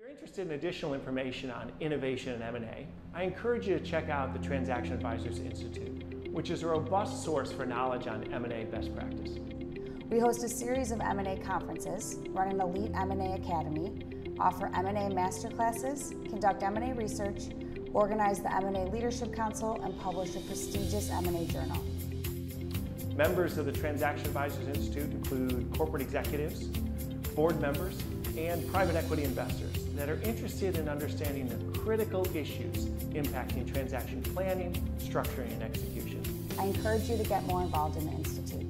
If you're interested in additional information on innovation and M&A, I encourage you to check out the Transaction Advisors Institute, which is a robust source for knowledge on M&A best practice. We host a series of M&A conferences, run an elite M&A academy, offer M&A masterclasses, conduct M&A research, organize the M&A Leadership Council, and publish a prestigious M&A journal. Members of the Transaction Advisors Institute include corporate executives, board members, and private equity investors that are interested in understanding the critical issues impacting transaction planning, structuring, and execution. I encourage you to get more involved in the Institute.